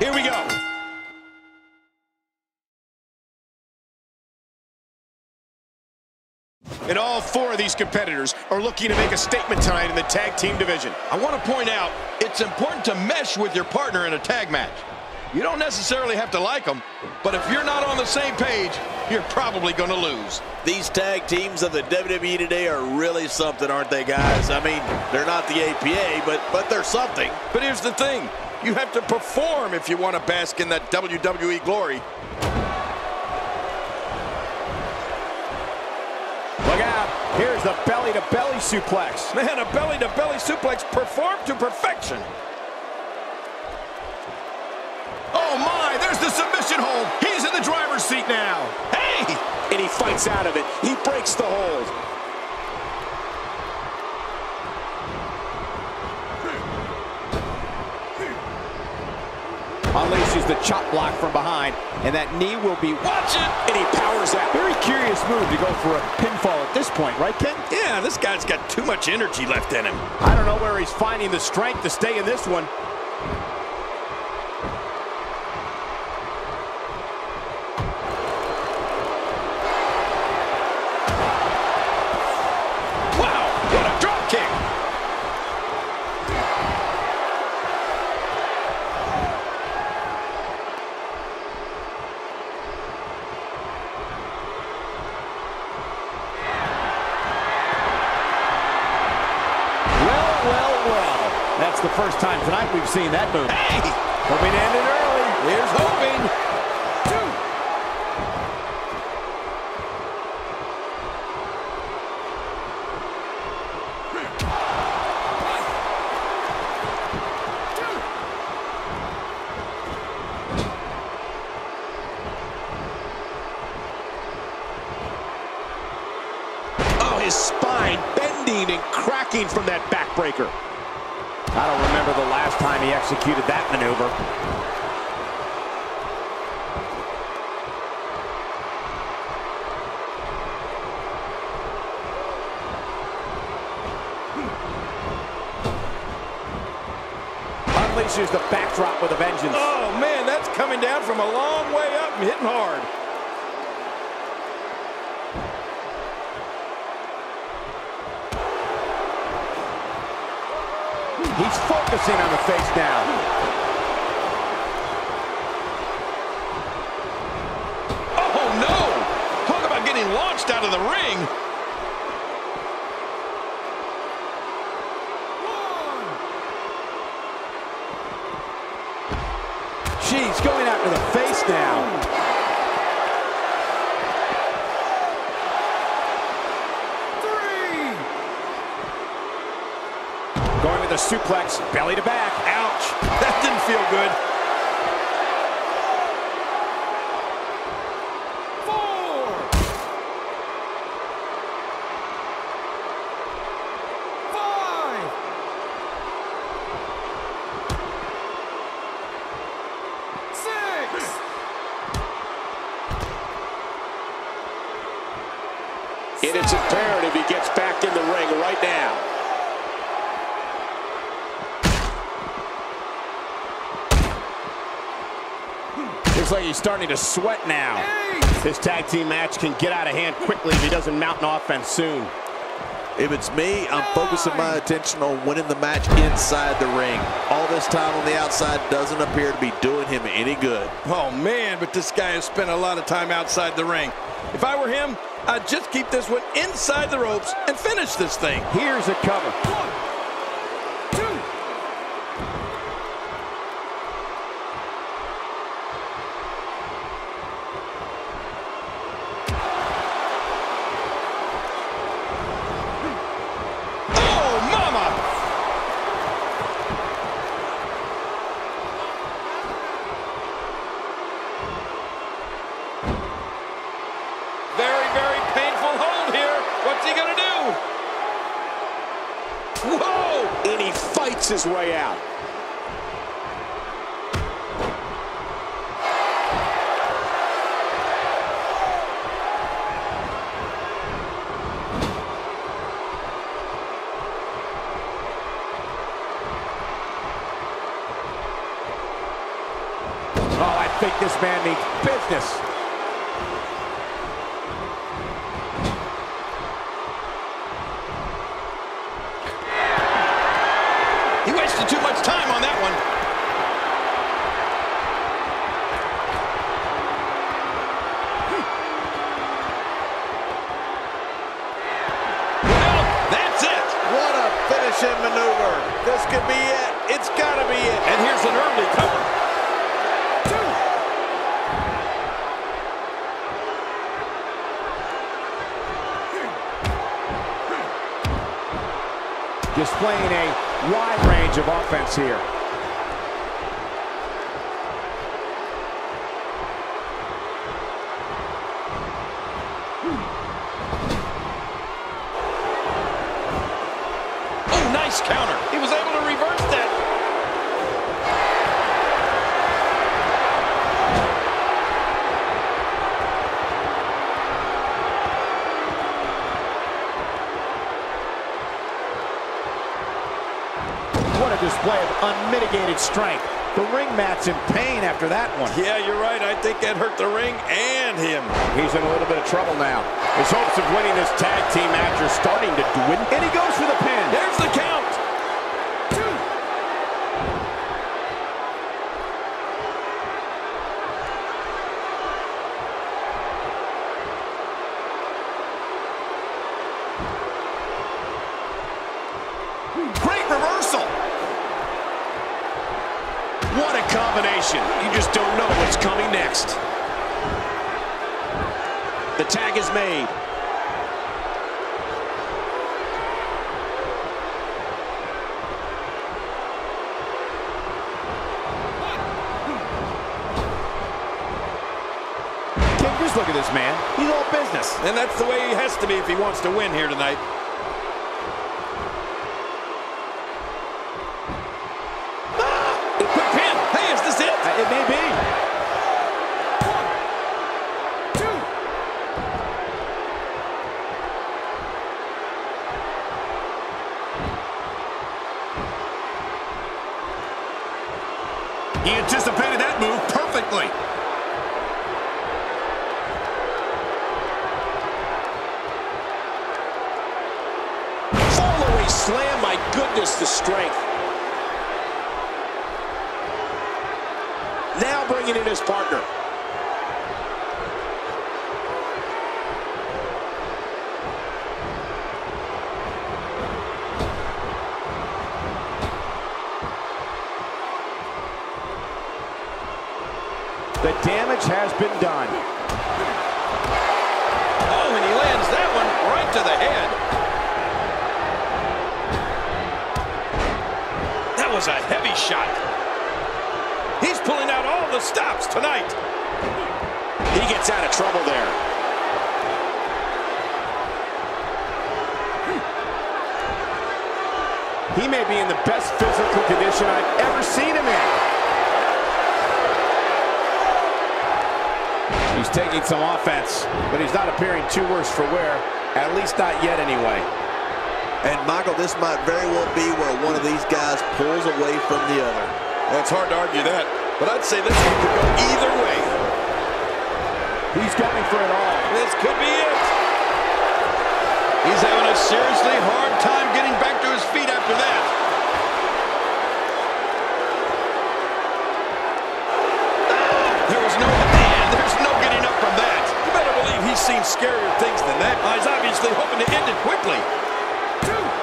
Here we go. And all four of these competitors are looking to make a statement tonight in the tag team division. I want to point out, it's important to mesh with your partner in a tag match. You don't necessarily have to like them, but if you're not on the same page, you're probably going to lose. These tag teams of the WWE today are really something, aren't they, guys? I mean, they're not the APA, but, but they're something. But here's the thing. You have to perform if you want to bask in that WWE glory. Look out. Here's the belly-to-belly -belly suplex. Man, a belly-to-belly -belly suplex performed to perfection. Oh, my, there's the submission hold. He's in the driver's seat now. Hey! And he fights out of it. He breaks the hold. Unleashes the chop block from behind, and that knee will be... Watch it! And he powers out. Very curious move to go for a pinfall at this point, right, Ken? Yeah, this guy's got too much energy left in him. I don't know where he's finding the strength to stay in this one. That's the first time tonight we've seen that move. Hey! Hoping to end it early. Here's hoping. Two. Oh, his spine bending and cracking from that backbreaker. I don't remember the last time he executed that maneuver. Unleashes the backdrop with a vengeance. Oh, man, that's coming down from a long way up and hitting hard. He's focusing on the face now. Oh, no! Talk about getting launched out of the ring. She's going after the face now. Going with a suplex, belly to back. Ouch. That didn't feel good. Four. Five. Six. And it's imperative he gets back in the ring right now. Looks like he's starting to sweat now. This tag team match can get out of hand quickly if he doesn't mount an offense soon. If it's me, I'm focusing my attention on winning the match inside the ring. All this time on the outside doesn't appear to be doing him any good. Oh, man, but this guy has spent a lot of time outside the ring. If I were him, I'd just keep this one inside the ropes and finish this thing. Here's a cover. One, two. Oh, mama! Very, very painful hold here. He gonna do? Whoa! And he fights his way out. Oh, I think this man means business. He wasted too much time on that one. Well, that's it. What a finishing maneuver. This could be it. It's got to be it. And here's an early cover. Displaying a wide range of offense here. Oh, nice counter. Display of unmitigated strength. The ring mat's in pain after that one. Yeah, you're right. I think that hurt the ring and him. He's in a little bit of trouble now. His hopes of winning this tag team match are starting to dwindle. And he goes for the pin. There's the count. Great reversal. Combination. You just don't know what's coming next. The tag is made. Just look at this man. He's all business. And that's the way he has to be if he wants to win here tonight. Strength. Now bringing in his partner. The damage has been done. Oh, and he lands that one right to the head. Was a heavy shot. He's pulling out all the stops tonight. He gets out of trouble there. He may be in the best physical condition I've ever seen him in. He's taking some offense, but he's not appearing too worse for wear, at least not yet anyway. And Michael, this might very well be where one of these guys pulls away from the other. Well, it's hard to argue that, but I'd say this one could go either way. He's going for it all. This could be it. He's having a seriously hard time getting back to his feet after that. There was no, man, there's no getting up from that. You better believe he's seen scarier things than that. He's obviously hoping to end it quickly two.